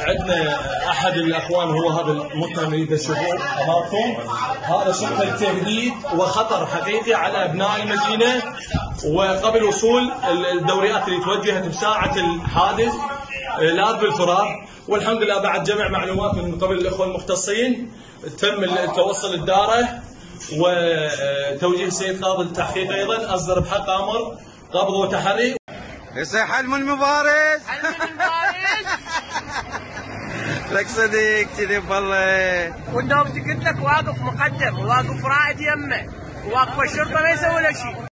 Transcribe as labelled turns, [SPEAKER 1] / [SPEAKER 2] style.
[SPEAKER 1] عندنا أحد الأخوان هو هذا المتهم اللي تشوفوه امامكم هذا شق تهديد وخطر حقيقي على أبناء المدينة. وقبل وصول الدوريات اللي توجهت بساعة الحادث لا بالفرار والحمد لله بعد جمع معلومات من قبل الأخوة المختصين تم التوصل الدارة. وتوجيه السيد قاضي التحقيق أيضا. أصدر بحق آمر قبض وتحري
[SPEAKER 2] المبارز
[SPEAKER 3] حلم المبارز
[SPEAKER 2] لك صديق كذي والله
[SPEAKER 3] والنوم قلت لك واقف مقدم واقف رائد يمه واقف الشرطه ما يسوي له شيء.